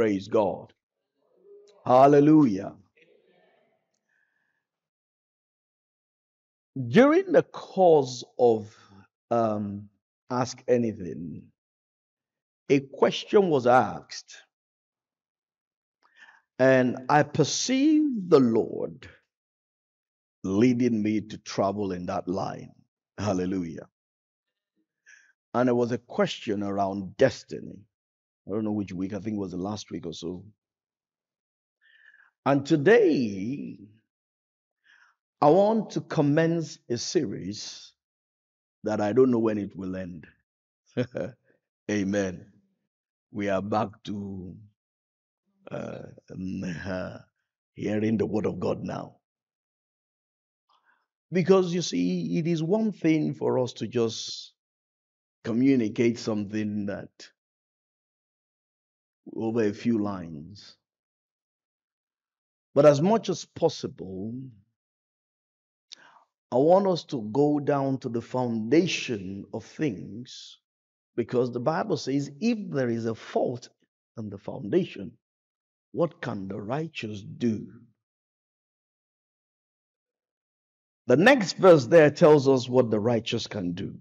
Praise God. Hallelujah. During the course of um, Ask Anything, a question was asked, and I perceived the Lord leading me to travel in that line. Hallelujah. And it was a question around destiny. I don't know which week, I think it was the last week or so. And today, I want to commence a series that I don't know when it will end. Amen. We are back to uh, hearing the word of God now. Because you see, it is one thing for us to just communicate something that over a few lines. But as much as possible, I want us to go down to the foundation of things because the Bible says if there is a fault in the foundation, what can the righteous do? The next verse there tells us what the righteous can do.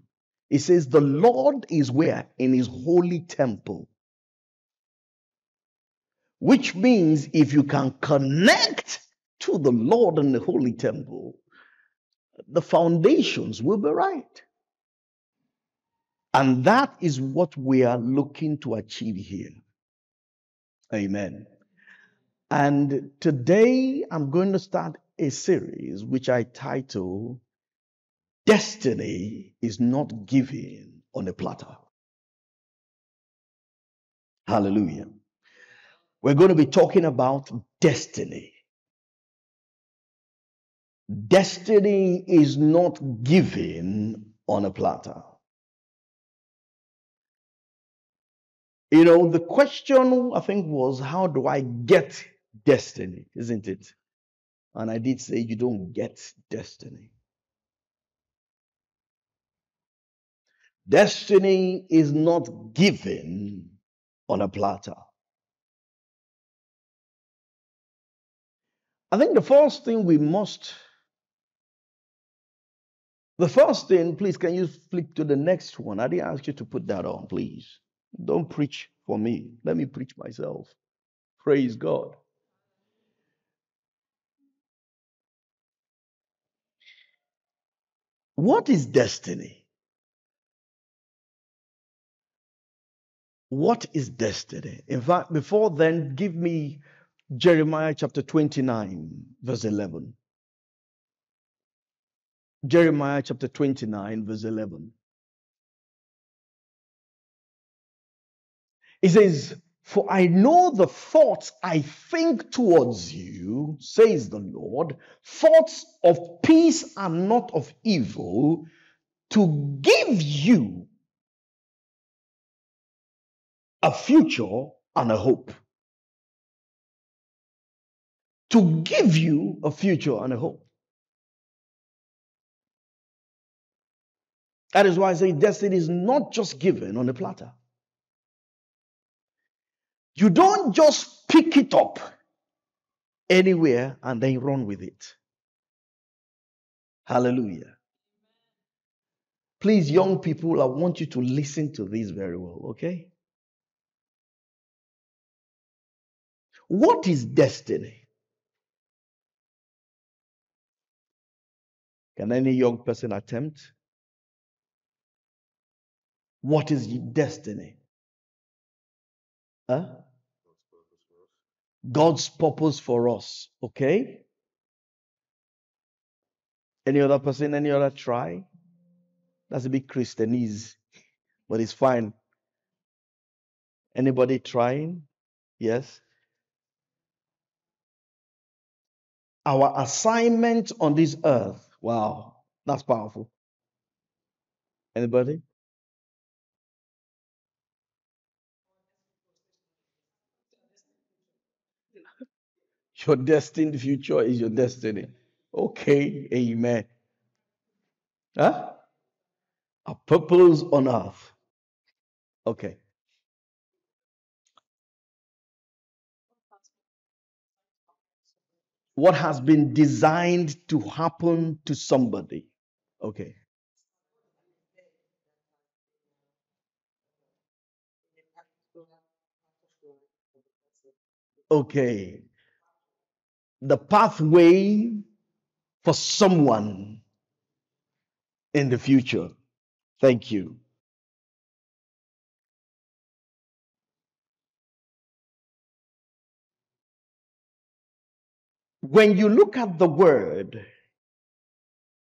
It says, The Lord is where? In his holy temple. Which means if you can connect to the Lord and the holy temple, the foundations will be right. And that is what we are looking to achieve here. Amen. And today I'm going to start a series which I title Destiny is Not Given on a Platter. Hallelujah. We're going to be talking about destiny. Destiny is not given on a platter. You know, the question I think was, how do I get destiny? Isn't it? And I did say, you don't get destiny. Destiny is not given on a platter. I think the first thing we must, the first thing, please, can you flip to the next one? I didn't ask you to put that on, please. Don't preach for me. Let me preach myself. Praise God. What is destiny? What is destiny? In fact, before then, give me Jeremiah chapter 29, verse 11. Jeremiah chapter 29, verse 11. It says, For I know the thoughts I think towards you, says the Lord, thoughts of peace and not of evil, to give you a future and a hope to give you a future and a hope. That is why I say destiny is not just given on a platter. You don't just pick it up anywhere and then run with it. Hallelujah. Please, young people, I want you to listen to this very well, okay? What is destiny? Can any young person attempt? What is your destiny? Huh? God's purpose for us. Okay? Any other person, any other try? That's a bit Christianese, but it's fine. Anybody trying? Yes? Our assignment on this earth Wow, that's powerful. Anybody? Your destined future is your destiny. Okay, amen. Huh? A purpose on earth. Okay. What has been designed to happen to somebody. Okay. Okay. The pathway for someone in the future. Thank you. When you look at the word,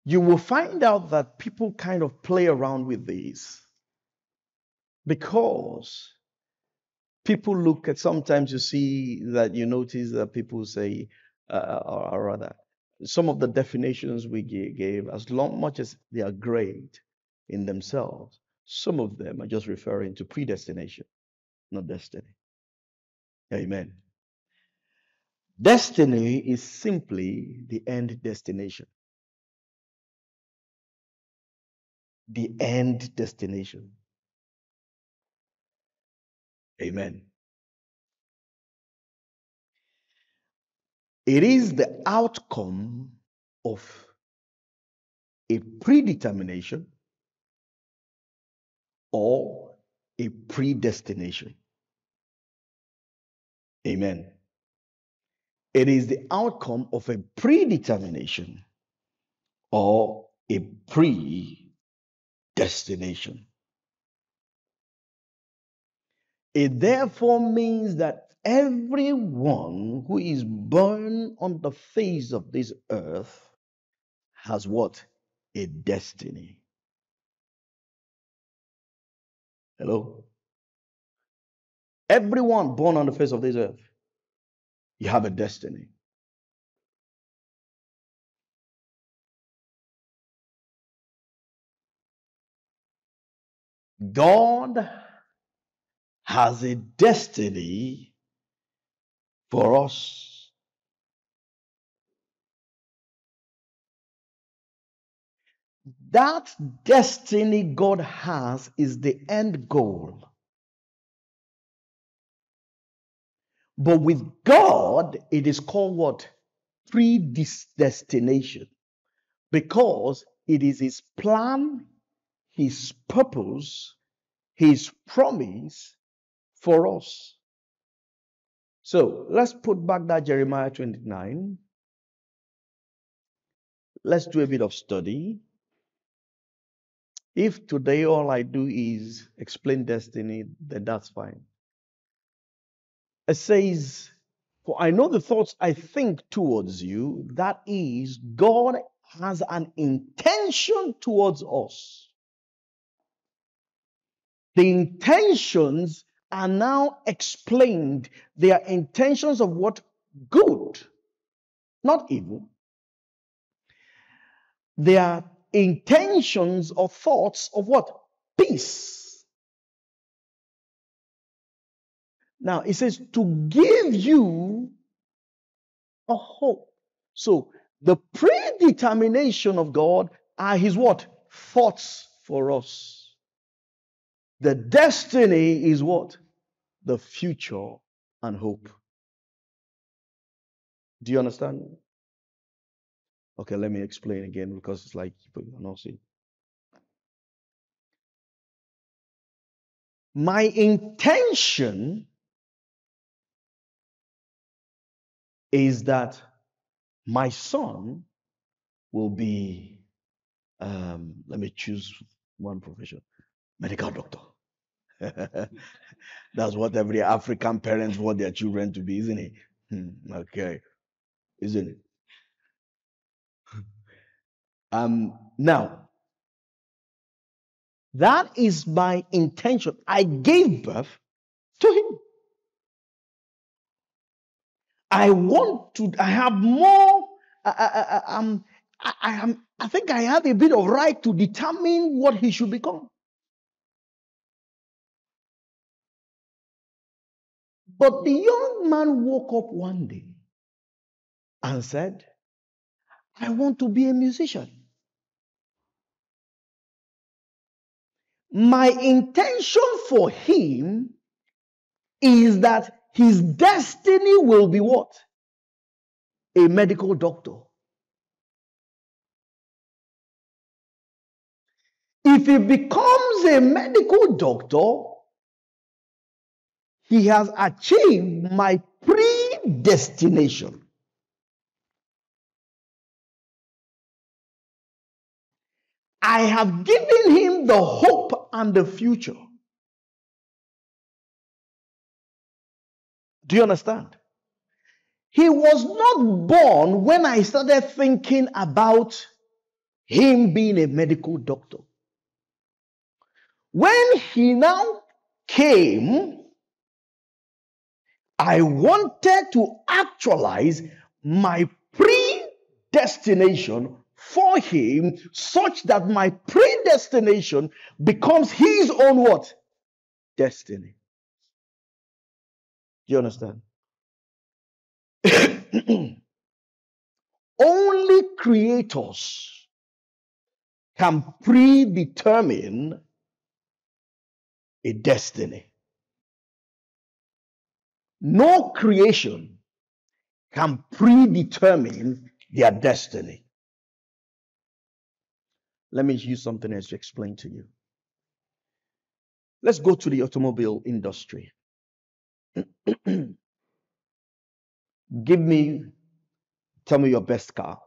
you will find out that people kind of play around with these because people look at sometimes you see that you notice that people say uh, or, or rather some of the definitions we gave as long much as they are great in themselves some of them are just referring to predestination not destiny. Amen Destiny is simply the end destination. The end destination. Amen. It is the outcome of a predetermination or a predestination. Amen. It is the outcome of a predetermination or a predestination. It therefore means that everyone who is born on the face of this earth has what? A destiny. Hello? Everyone born on the face of this earth you have a destiny. God has a destiny for us. That destiny God has is the end goal. But with God, it is called what? Predestination. Because it is His plan, His purpose, His promise for us. So let's put back that Jeremiah 29. Let's do a bit of study. If today all I do is explain destiny, then that's fine. It says, For I know the thoughts I think towards you, that is, God has an intention towards us. The intentions are now explained. They are intentions of what? Good, not evil. They are intentions or thoughts of what? Peace. Now it says to give you a hope. So the predetermination of God are his what? Thoughts for us. The destiny is what? The future and hope. Do you understand? Okay, let me explain again because it's like you are not see. My intention is that my son will be, um, let me choose one profession, medical doctor. That's what every African parent want their children to be, isn't it? Hmm, okay, isn't it? Um, now, that is my intention. I gave birth to him. I want to, I have more, I, I, I, um, I, I, am, I think I have a bit of right to determine what he should become. But the young man woke up one day and said, I want to be a musician. My intention for him is that his destiny will be what? a medical doctor. If he becomes a medical doctor, he has achieved my predestination. I have given him the hope and the future. Do you understand? He was not born when I started thinking about him being a medical doctor. When he now came, I wanted to actualize my predestination for him such that my predestination becomes his own what? Destiny. Do you understand? Only creators can predetermine a destiny. No creation can predetermine their destiny. Let me use something else to explain to you. Let's go to the automobile industry. Give me, tell me your best car,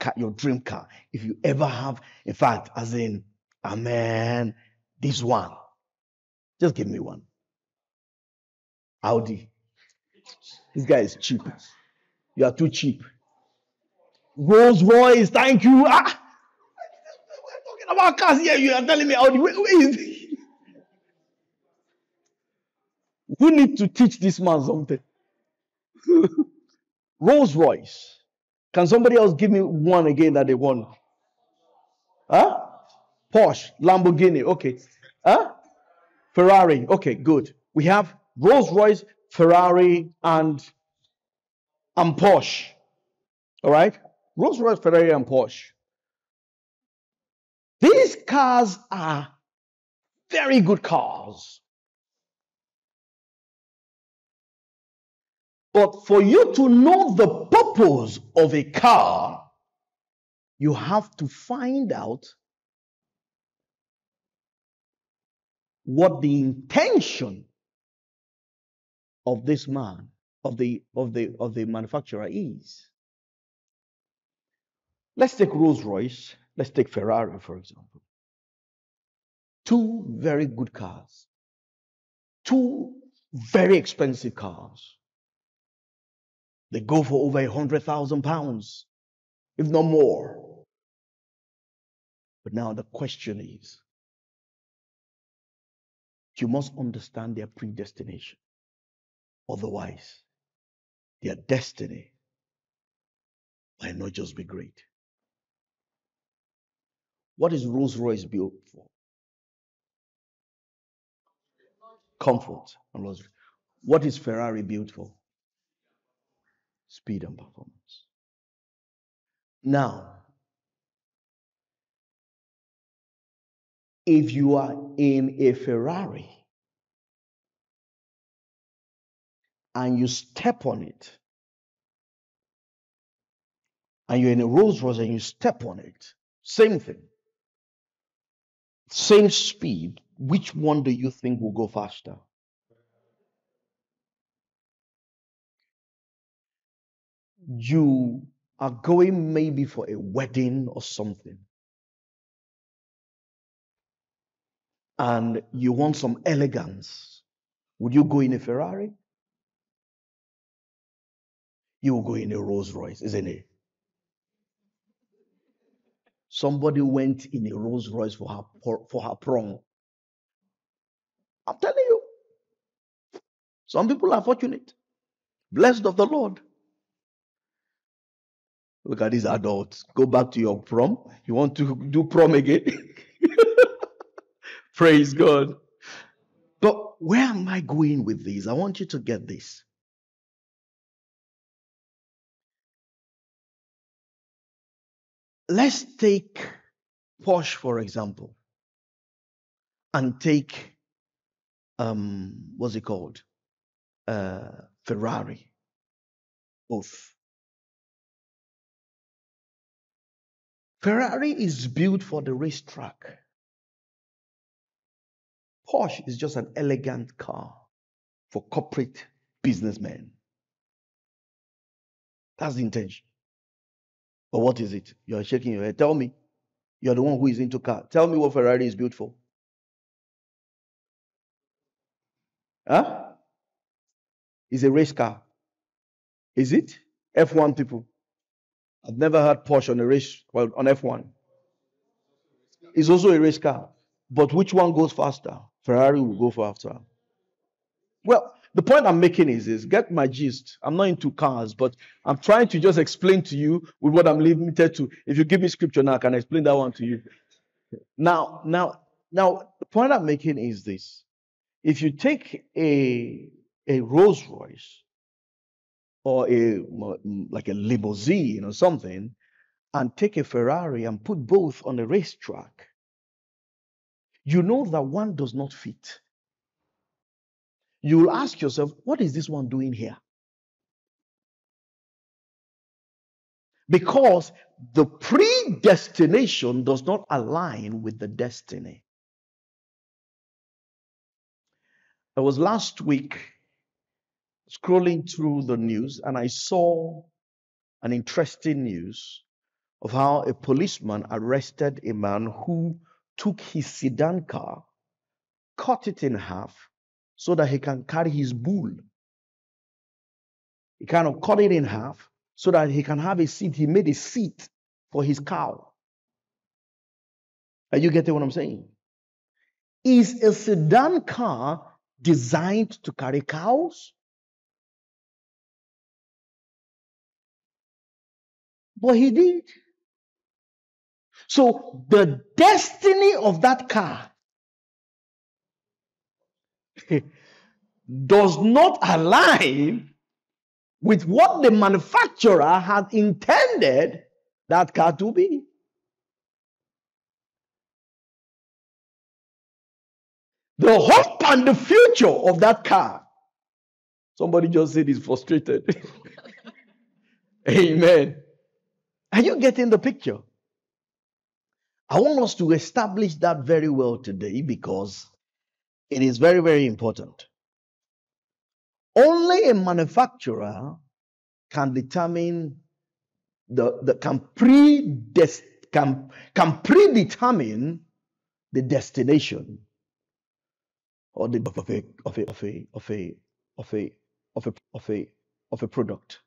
car, your dream car. If you ever have, in fact, as in, amen, this one. Just give me one. Audi. This guy is cheap. You are too cheap. Rolls Royce, thank you. Ah, we're talking about cars here. You are telling me Audi. Where, where is We need to teach this man something. Rolls Royce. Can somebody else give me one again that they won? Huh? Porsche, Lamborghini. Okay. Huh? Ferrari. Okay, good. We have Rolls Royce, Ferrari, and and Porsche. All right? Rolls Royce, Ferrari, and Porsche. These cars are very good cars. But for you to know the purpose of a car, you have to find out what the intention of this man of the of the of the manufacturer is. Let's take rolls royce. Let's take ferrari for example. Two very good cars. Two very expensive cars they go for over a hundred thousand pounds if not more but now the question is you must understand their predestination Otherwise, their destiny might not just be great. What is Rolls Royce built for? Comfort and luxury. What is Ferrari built for? Speed and performance. Now, if you are in a Ferrari and you step on it, and you're in a Rolls Royce and you step on it, same thing, same speed, which one do you think will go faster? You are going maybe for a wedding or something. And you want some elegance. Would you go in a Ferrari? You will go in a Rolls Royce, isn't it? Somebody went in a Rolls Royce for her for her prom. I'm telling you. Some people are fortunate. Blessed of the Lord. Look at these adults. Go back to your prom. You want to do prom again? Praise God. But where am I going with this? I want you to get this. Let's take Porsche, for example, and take, um, what's it called? Uh, Ferrari. Both. Ferrari is built for the racetrack. Porsche is just an elegant car for corporate businessmen. That's the intention. But what is it? You're shaking your head. Tell me. You're the one who is into car. Tell me what Ferrari is built for. Huh? It's a race car. Is it? F1 people. I've never had Porsche on a race, well, on F1. It's also a race car. But which one goes faster? Ferrari will go faster. Well, the point I'm making is, is get my gist. I'm not into cars, but I'm trying to just explain to you with what I'm limited to. If you give me scripture now, I can explain that one to you. Now, now, now, the point I'm making is this. If you take a a Rolls Royce or a like a limousine or something and take a Ferrari and put both on a racetrack, you know that one does not fit. You will ask yourself, what is this one doing here? Because the predestination does not align with the destiny. It was last week scrolling through the news and I saw an interesting news of how a policeman arrested a man who took his sedan car, cut it in half so that he can carry his bull. He kind of cut it in half so that he can have a seat. He made a seat for his cow. Are you getting what I'm saying? Is a sedan car designed to carry cows? But he did. So the destiny of that car does not align with what the manufacturer had intended that car to be. The hope and the future of that car. Somebody just said he's frustrated. Amen. Are you getting the picture? I want us to establish that very well today because it is very, very important. Only a manufacturer can determine the, the can, predest, can, can predetermine the destination or the of a of a of a of a of a of a of a, of a product.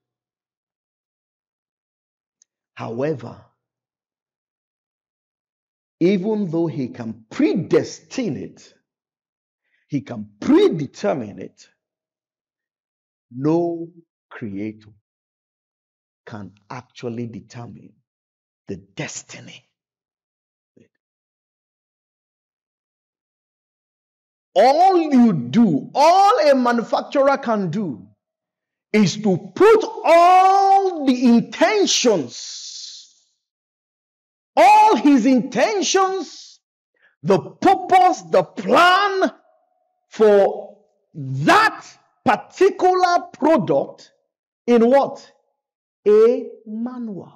However, even though he can predestine it, he can predetermine it, no creator can actually determine the destiny. All you do, all a manufacturer can do, is to put all the intentions all his intentions, the purpose, the plan for that particular product in what? A manual.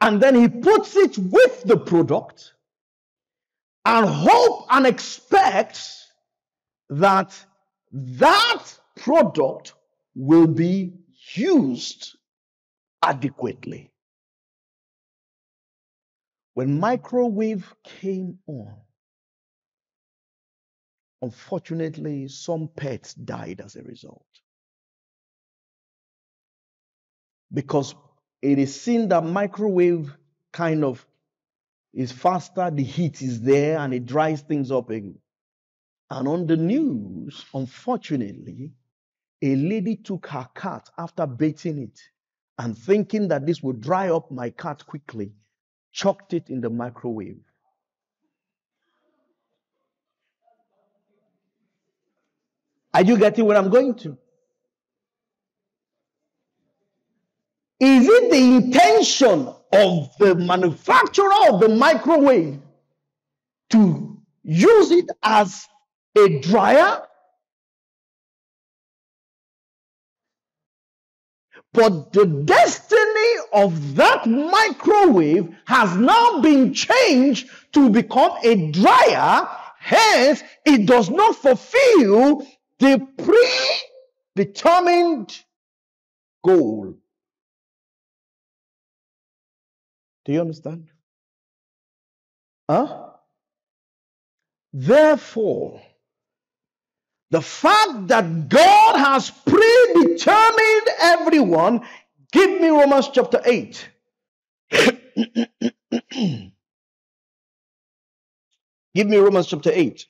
And then he puts it with the product and hope and expects that that product will be used adequately. When microwave came on, unfortunately, some pets died as a result. Because it is seen that microwave kind of is faster, the heat is there, and it dries things up again. And on the news, unfortunately, a lady took her cat after baiting it and thinking that this would dry up my cat quickly chucked it in the microwave. Are you getting where I'm going to? Is it the intention of the manufacturer of the microwave to use it as a dryer? But the destiny of that microwave has now been changed to become a dryer. Hence, it does not fulfill the predetermined goal. Do you understand? Huh? Therefore, the fact that God has predetermined everyone, give me Romans chapter 8. give me Romans chapter 8.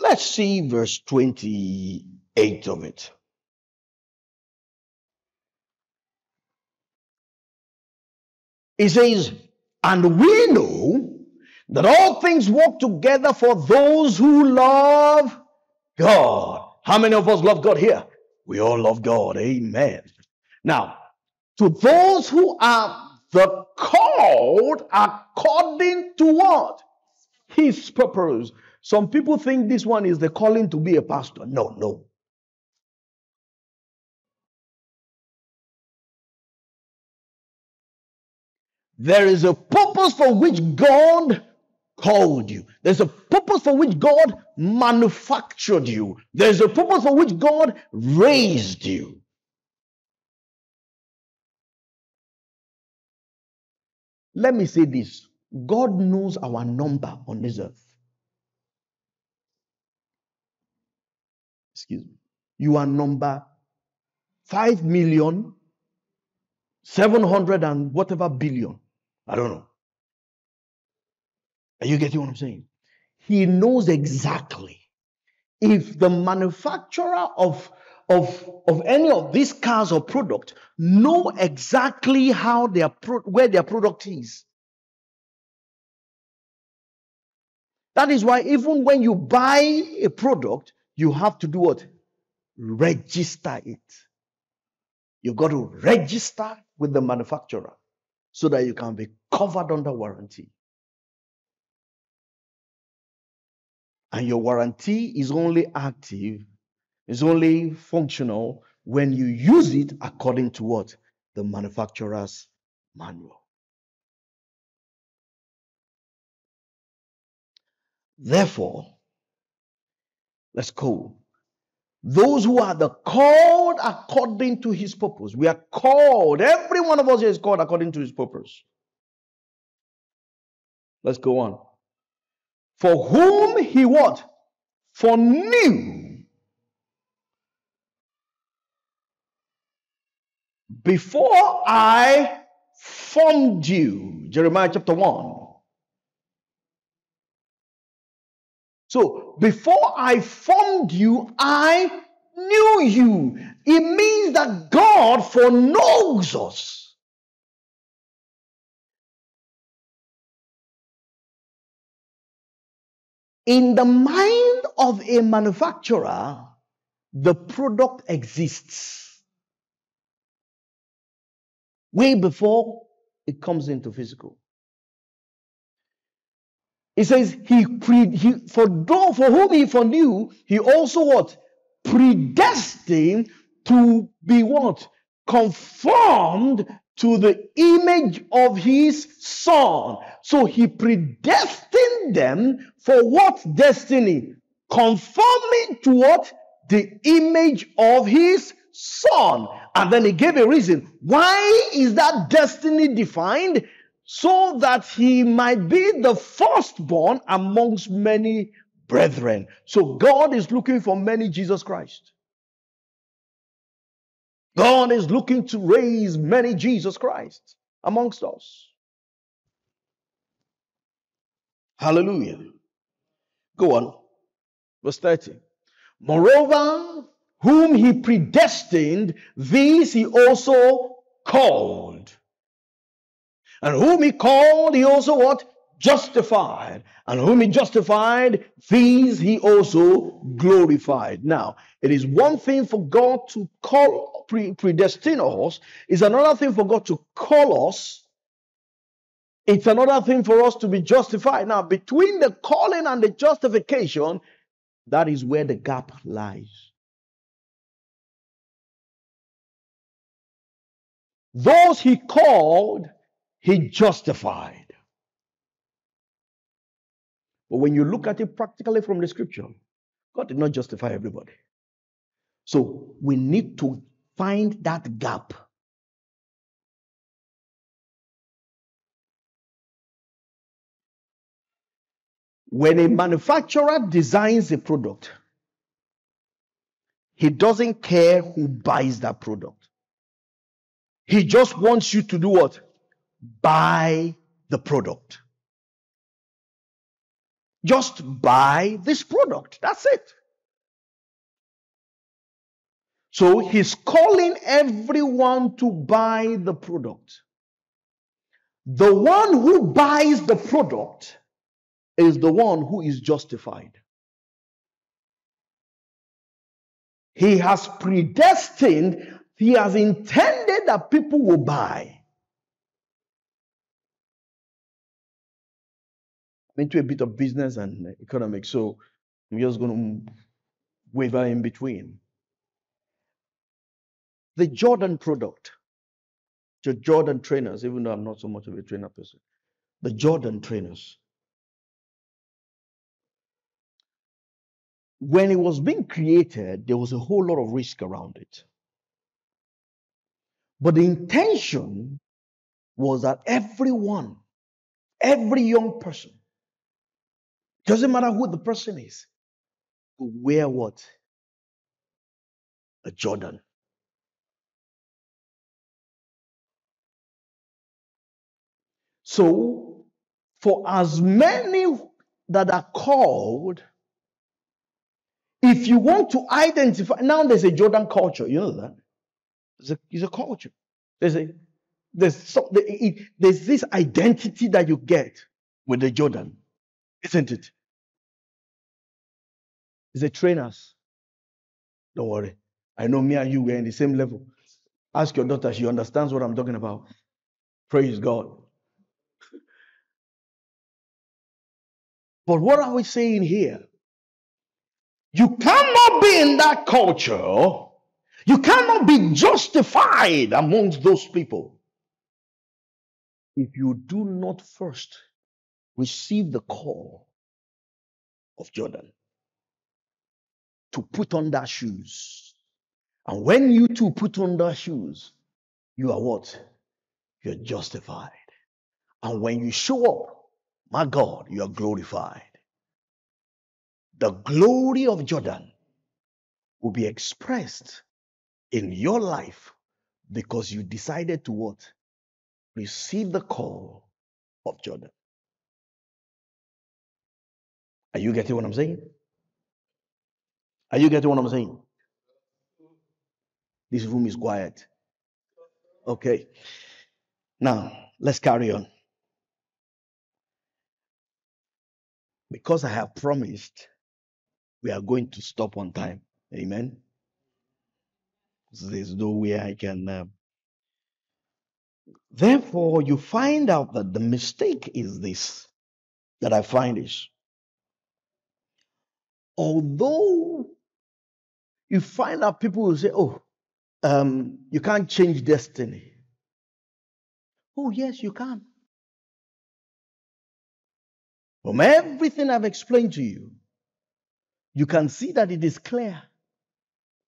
Let's see verse 28 of it. It says, And we know that all things work together for those who love God. How many of us love God here? We all love God. Amen. Now, to those who are the called according to what? His purpose. Some people think this one is the calling to be a pastor. No, no. There is a purpose for which God called you. There's a purpose for which God manufactured you. There's a purpose for which God raised you. Let me say this God knows our number on this earth. Excuse me. You are number 5 million, 700 and whatever billion. I don't know. Are you getting what I'm saying? He knows exactly if the manufacturer of of, of any of these cars or product know exactly how their pro- where their product is. That is why even when you buy a product, you have to do what? Register it. You've got to register with the manufacturer so that you can be covered under warranty. And your warranty is only active, is only functional when you use it according to what? The manufacturer's manual. Therefore, let's go. Those who are the called according to his purpose. We are called. Every one of us is called according to his purpose. Let's go on for whom he what? Foreknew. Before I formed you. Jeremiah chapter 1. So, before I formed you, I knew you. It means that God foreknows us. In the mind of a manufacturer, the product exists. Way before it comes into physical. He says he, pre, he for though for whom he foreknew, he also what? Predestined to be what? Conformed to the image of his son. So he predestined them for what destiny? Conforming to what? The image of his son. And then he gave a reason. Why is that destiny defined? So that he might be the firstborn amongst many brethren. So God is looking for many Jesus Christ. God is looking to raise many Jesus Christ amongst us. Hallelujah. Go on. Verse 30. Moreover, whom he predestined, these he also called. And whom he called, he also what? Justified, and whom he justified, these he also glorified. Now, it is one thing for God to call, pre- predestine us, it's another thing for God to call us. It's another thing for us to be justified. Now, between the calling and the justification, that is where the gap lies. Those he called, he justified. But when you look at it practically from the scripture, God did not justify everybody. So we need to find that gap. When a manufacturer designs a product, he doesn't care who buys that product. He just wants you to do what? Buy the product. Just buy this product. That's it. So he's calling everyone to buy the product. The one who buys the product is the one who is justified. He has predestined, he has intended that people will buy. Into a bit of business and economics, so I'm just going to waver in between. The Jordan product, the Jordan trainers, even though I'm not so much of a trainer person, the Jordan trainers. When it was being created, there was a whole lot of risk around it. But the intention was that everyone, every young person, doesn't matter who the person is, wear what? A Jordan. So, for as many that are called, if you want to identify, now there's a Jordan culture, you know that? There's a, a culture. There's a there's so, there's this identity that you get with the Jordan, isn't it? It's a trainers. Don't worry. I know me and you were in the same level. Ask your daughter, she understands what I'm talking about. Praise God. But what are we saying here? You cannot be in that culture. You cannot be justified amongst those people if you do not first receive the call of Jordan to put on their shoes. And when you two put on their shoes, you are what? You're justified. And when you show up, my God, you are glorified. The glory of Jordan will be expressed in your life because you decided to what? Receive the call of Jordan. Are you getting what I'm saying? Are you getting what I'm saying? This room is quiet. Okay. Now, let's carry on. Because I have promised, we are going to stop on time. Amen. There's no way I can. Uh... Therefore, you find out that the mistake is this that I find is although you find out people will say, oh, um, you can't change destiny. Oh, yes, you can. From everything I've explained to you, you can see that it is clear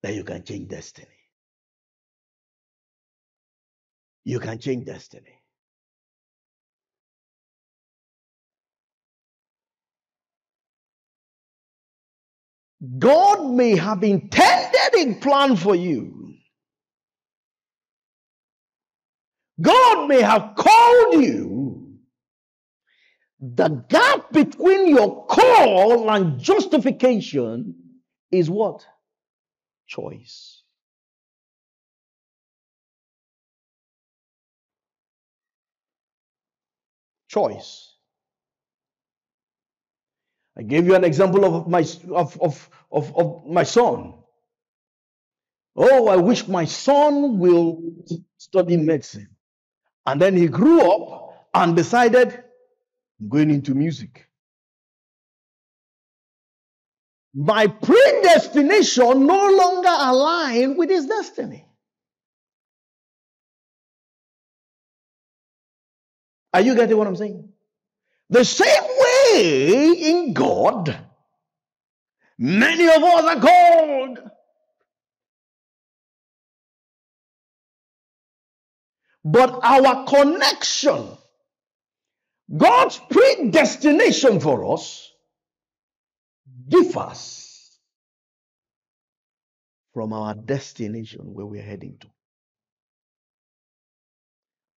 that you can change destiny. You can change destiny. God may have intended a plan for you. God may have called you. The gap between your call and justification is what? Choice. Choice. I gave you an example of my of, of, of, of my son. Oh, I wish my son will study medicine. And then he grew up and decided going into music. My predestination no longer aligned with his destiny. Are you getting what I'm saying? The same way in God, many of us are called. But our connection, God's predestination for us, differs from our destination where we're heading to.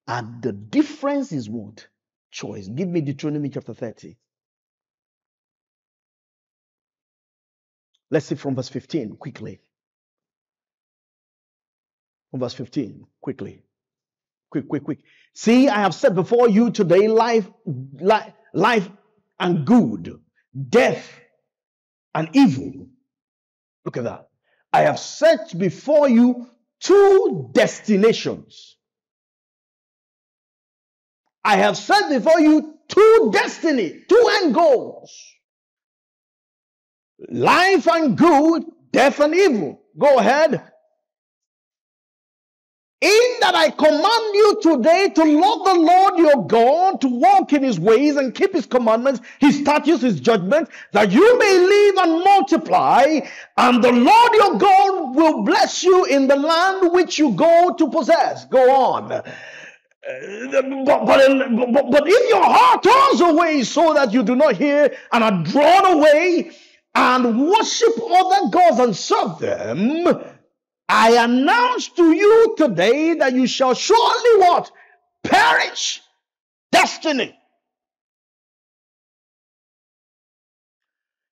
And the difference is what? Choice. Give me Deuteronomy chapter 30. Let's see from verse 15 quickly. From verse 15, quickly. Quick, quick, quick. See, I have set before you today life, life, life and good, death and evil. Look at that. I have set before you two destinations. I have set before you two destiny, two end goals. Life and good, death and evil. Go ahead. In that I command you today to love the Lord your God, to walk in his ways and keep his commandments, his statutes, his judgments, that you may live and multiply, and the Lord your God will bless you in the land which you go to possess. Go on. But, but, but, but if your heart turns away so that you do not hear and are drawn away and worship other gods and serve them, I announce to you today that you shall surely what? Perish. Destiny.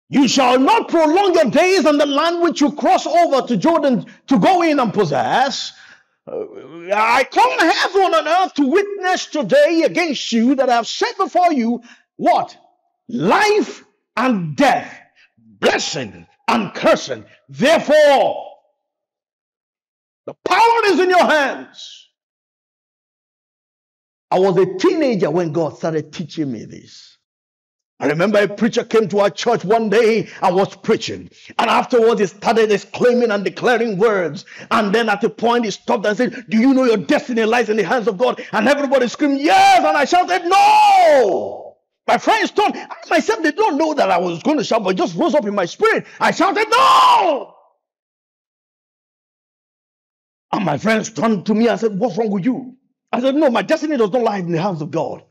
You shall not prolong your days on the land which you cross over to Jordan to go in and possess. Uh, I call heaven and earth to witness today against you that I have set before you what? Life and death, blessing and cursing. Therefore, the power is in your hands. I was a teenager when God started teaching me this. I remember a preacher came to our church one day and was preaching. And afterwards, he started exclaiming and declaring words. And then at the point, he stopped and said, Do you know your destiny lies in the hands of God? And everybody screamed, Yes. And I shouted, No. My friends turned, I myself did not know that I was going to shout, but just rose up in my spirit. I shouted, No. And my friends turned to me and said, What's wrong with you? I said, No, my destiny does not lie in the hands of God.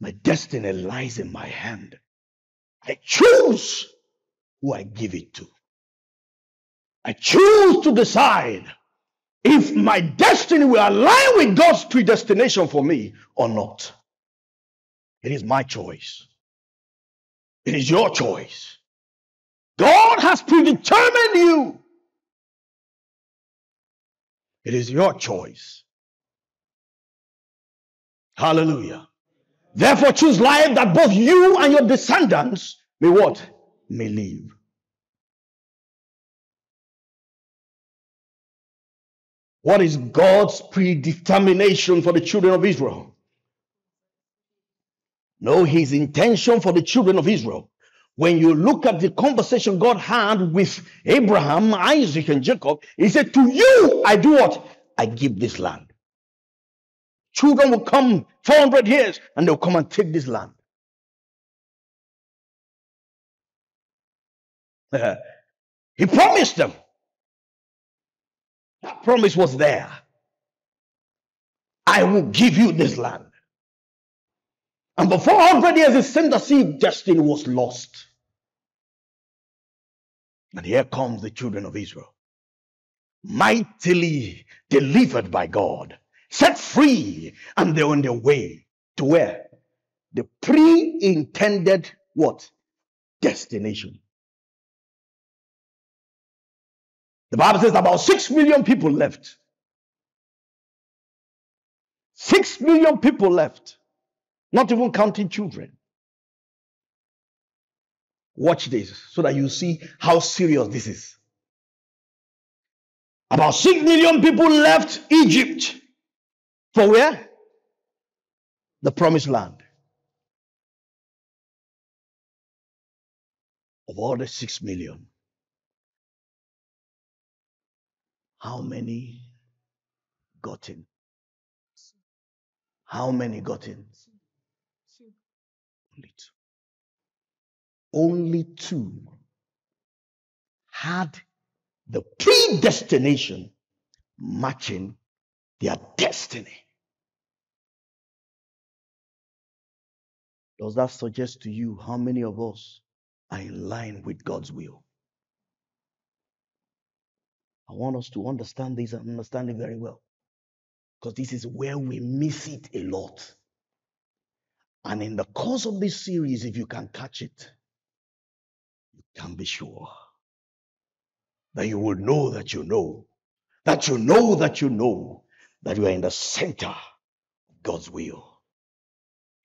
My destiny lies in my hand. I choose who I give it to. I choose to decide if my destiny will align with God's predestination for me or not. It is my choice. It is your choice. God has predetermined you it is your choice. Hallelujah. Therefore, choose life that both you and your descendants may what? May live. What is God's predetermination for the children of Israel? No, his intention for the children of Israel when you look at the conversation God had with Abraham, Isaac, and Jacob, he said, To you I do what? I give this land. Children will come 400 years and they'll come and take this land. he promised them. That promise was there. I will give you this land. And for 400 years, as if destiny was lost. And here comes the children of Israel, mightily delivered by God, set free, and they're on their way to where? The pre-intended what? Destination. The Bible says about six million people left. Six million people left, not even counting children. Watch this so that you see how serious this is. About 6 million people left Egypt. For where? The promised land. Of all the 6 million, how many got in? How many got in? Only two. Only two had the predestination matching their destiny. Does that suggest to you how many of us are in line with God's will? I want us to understand this and understand it very well. Because this is where we miss it a lot. And in the course of this series, if you can catch it, you can be sure that you will know that you know, that you know that you know that you are in the center of God's will.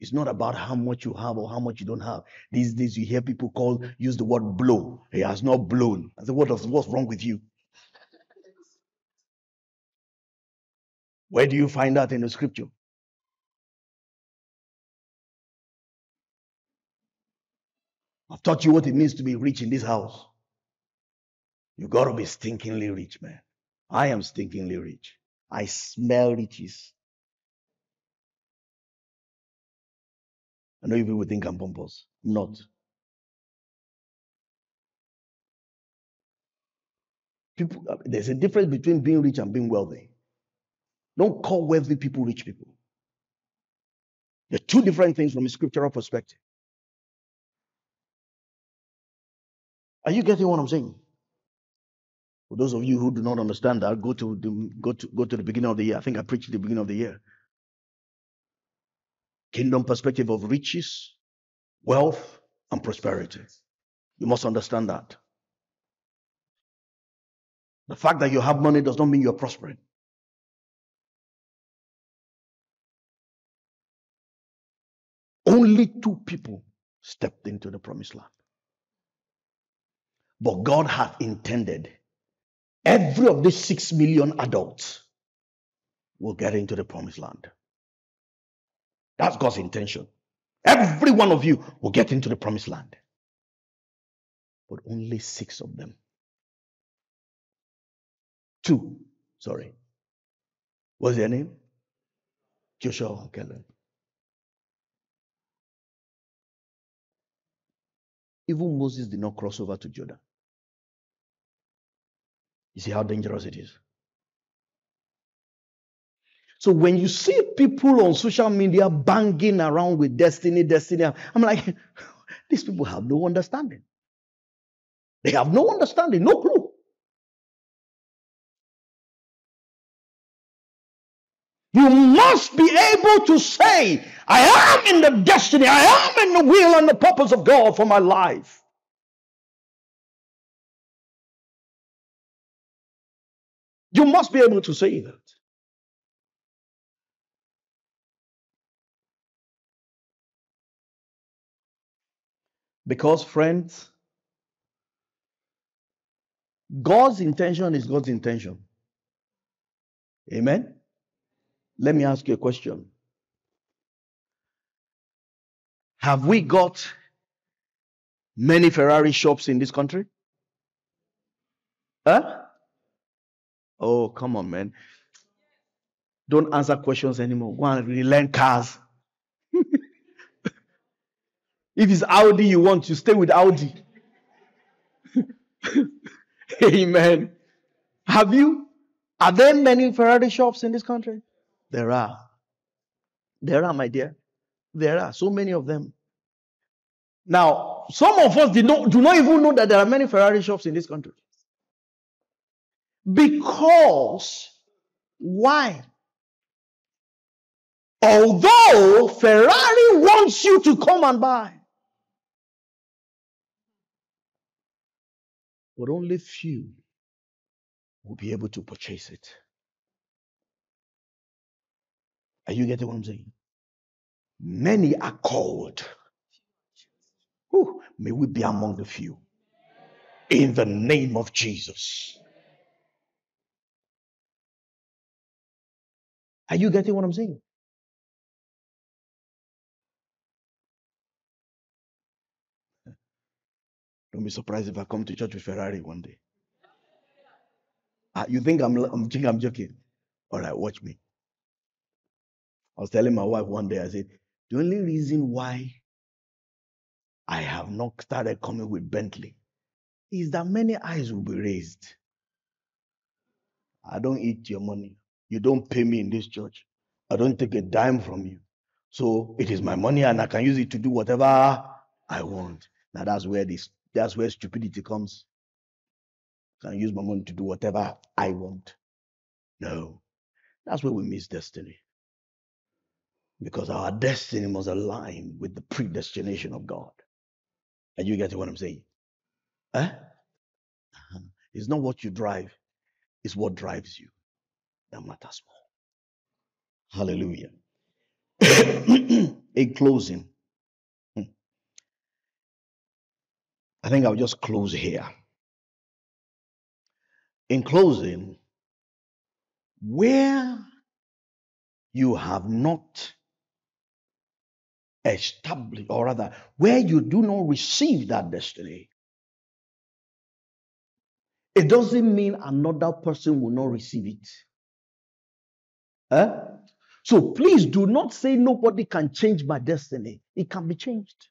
It's not about how much you have or how much you don't have. These days you hear people call use the word blow. He has not blown. I said, what is, what's wrong with you? Where do you find that in the scripture? I've taught you what it means to be rich in this house. You gotta be stinkingly rich, man. I am stinkingly rich. I smell riches. I know you people think I'm pompous. I'm not. People, uh, there's a difference between being rich and being wealthy. Don't call wealthy people rich people. They're two different things from a scriptural perspective. Are you getting what I'm saying? For those of you who do not understand that, go to the go to go to the beginning of the year. I think I preached at the beginning of the year. Kingdom perspective of riches, wealth, and prosperity. You must understand that. The fact that you have money does not mean you're prospering. Only two people stepped into the promised land. But God had intended every of these six million adults will get into the promised land. That's God's intention. Every one of you will get into the promised land. But only six of them. Two, sorry. What's their name? Joshua Caleb. Even Moses did not cross over to Jordan. You see how dangerous it is? So when you see people on social media banging around with destiny, destiny, I'm like, these people have no understanding. They have no understanding, no clue. You must be able to say, I am in the destiny, I am in the will and the purpose of God for my life. You must be able to say that. Because, friends, God's intention is God's intention. Amen? Let me ask you a question. Have we got many Ferrari shops in this country? Huh? Oh, come on, man. Don't answer questions anymore. Go and relearn cars. If it's Audi you want, you stay with Audi. Amen. Have you? Are there many Ferrari shops in this country? There are. There are, my dear. There are so many of them. Now, some of us not, do not even know that there are many Ferrari shops in this country. Because, why? Although Ferrari wants you to come and buy, but only few will be able to purchase it. Are you getting what I'm saying? Many are called. Whew, may we be among the few. In the name of Jesus. Are you getting what I'm saying? Don't be surprised if I come to church with Ferrari one day. Ah, you think I'm, I'm, think I'm joking? All right, watch me. I was telling my wife one day, I said, the only reason why I have not started coming with Bentley. Is that many eyes will be raised. I don't eat your money. You don't pay me in this church. I don't take a dime from you. So it is my money and I can use it to do whatever I want. Now that's where this that's where stupidity comes. Can use my money to do whatever I want. No. That's where we miss destiny. Because our destiny must align with the predestination of God. Are you getting what I'm saying? Eh? Uh-huh. It's not what you drive, it's what drives you that matters more. Hallelujah. In closing, I think I'll just close here. In closing, where you have not established, or rather, where you do not receive that destiny, it doesn't mean another person will not receive it. Huh? So please do not say nobody can change my destiny. It can be changed.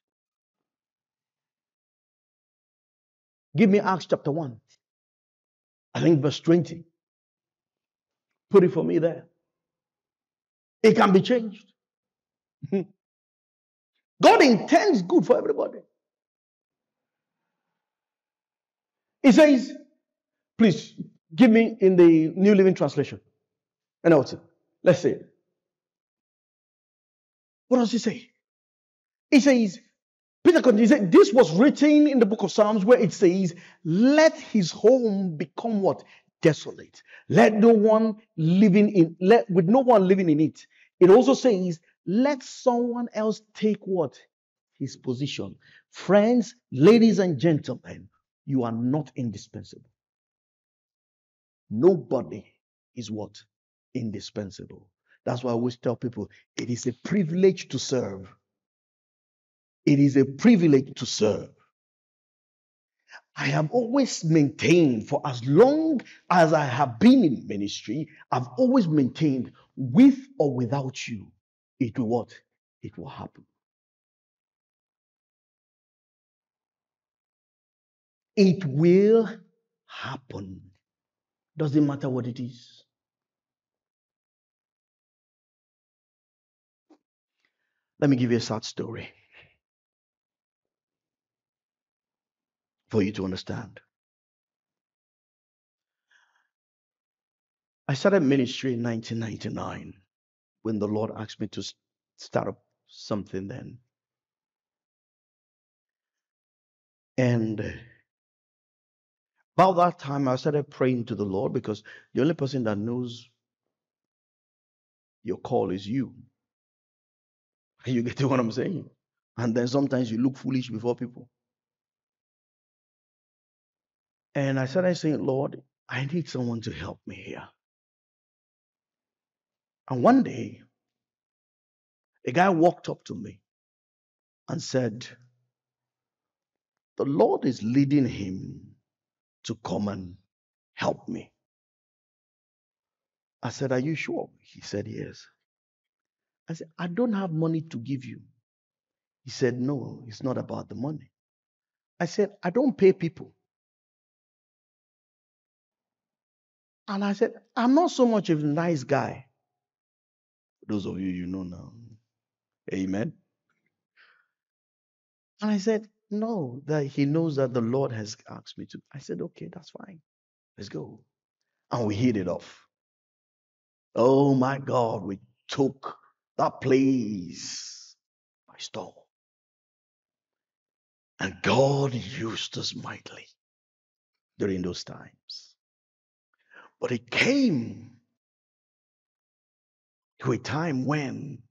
Give me Acts chapter 1. I think verse 20. Put it for me there. It can be changed. God intends good for everybody. He says, please give me in the New Living Translation. And it? Let's see. What does he say? He says, Peter continues, this was written in the book of Psalms where it says, let his home become what? Desolate. Let no one living in, let, with no one living in it. It also says, let someone else take what? His position. Friends, ladies and gentlemen, you are not indispensable. Nobody is what? Indispensable. That's why I always tell people it is a privilege to serve. It is a privilege to serve. I have always maintained for as long as I have been in ministry, I've always maintained with or without you, it will what? It will happen. It will happen. Doesn't matter what it is. Let me give you a sad story for you to understand. I started ministry in 1999 when the Lord asked me to start up something then. And uh, about that time, I started praying to the Lord because the only person that knows your call is you. You get what I'm saying? And then sometimes you look foolish before people. And I started saying, Lord, I need someone to help me here. And one day, a guy walked up to me and said, The Lord is leading him to come and help me. I said, Are you sure? He said, Yes. I said, I don't have money to give you. He said, No, it's not about the money. I said, I don't pay people. And I said, I'm not so much of a nice guy. Those of you you know now. Amen. And I said, No, that he knows that the Lord has asked me to. I said, Okay, that's fine. Let's go. And we hit it off. Oh my God, we took that place by storm. And God used us mightily during those times. But it came to a time when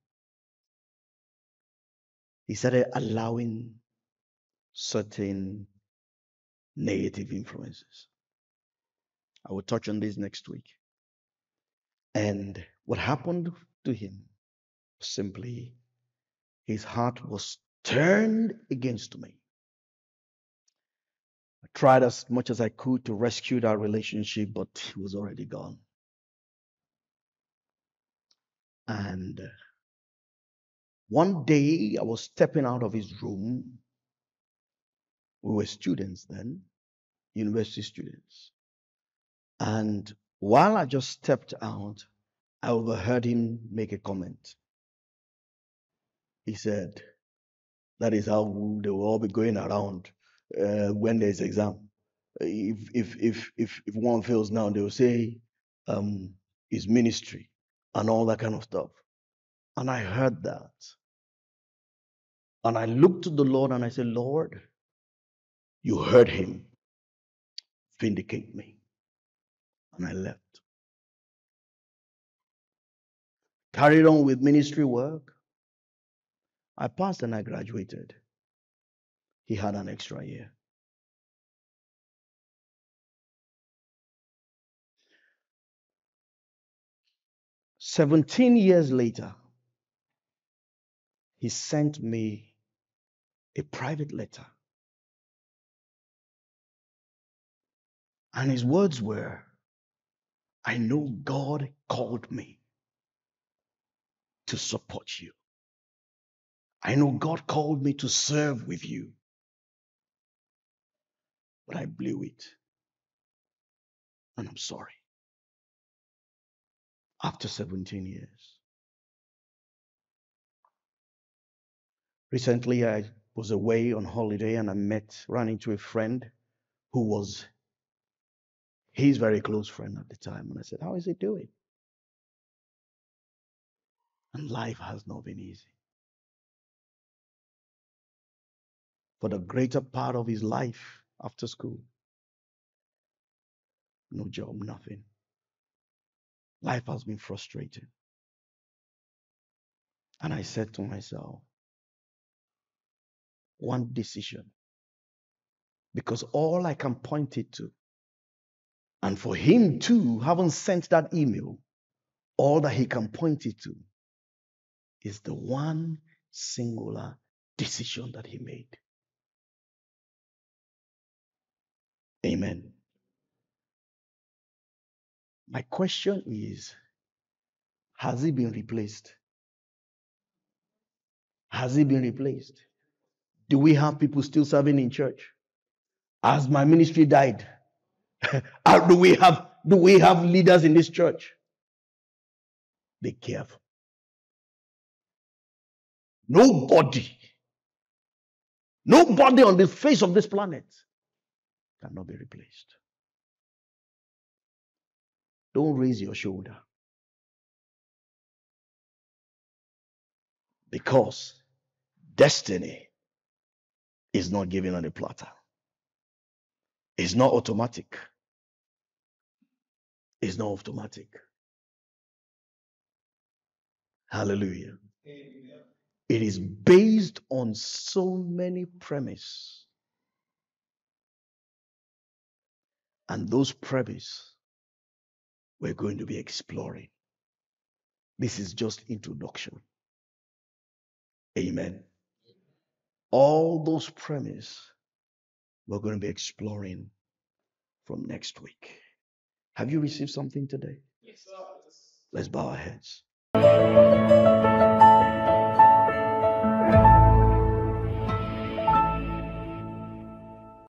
he started allowing certain negative influences. I will touch on this next week. And what happened to him simply his heart was turned against me. Tried as much as I could to rescue that relationship, but he was already gone. And uh, one day I was stepping out of his room We were students then, university students. And while I just stepped out, I overheard him make a comment. He said, That is how they will all be going around uh, when there's exam. If, if, if, if, if one fails now, they will say, um, His ministry and all that kind of stuff. And I heard that. And I looked to the Lord and I said, Lord, you heard him. Vindicate me. And I left. Carried on with ministry work. I passed and I graduated. He had an extra year. Seventeen years later, he sent me a private letter. And his words were, I know God called me to support you. I know God called me to serve with you. But I blew it. And I'm sorry. After 17 years. Recently, I was away on holiday and I met, ran into a friend who was his very close friend at the time. And I said, How is he doing? And life has not been easy. For the greater part of his life after school, no job, nothing. Life has been frustrating. And I said to myself, one decision. Because all I can point it to, and for him too, having sent that email, all that he can point it to is the one singular decision that he made. Amen. My question is Has he been replaced? Has he been replaced? Do we have people still serving in church? Has my ministry died? do we have do we have leaders in this church? Be careful. Nobody, nobody on the face of this planet cannot be replaced. Don't raise your shoulder. Because destiny is not given on a platter. It's not automatic. It's not automatic. Hallelujah. Amen. It is based on so many premises. And those premises we're going to be exploring. This is just introduction. Amen all those premises we're going to be exploring from next week. Have you received something today? Yes, sir. Let's bow our heads.